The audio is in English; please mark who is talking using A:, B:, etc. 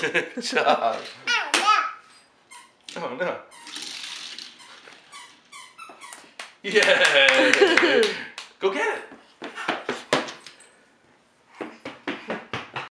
A: Good oh, job. Oh no. Yeah.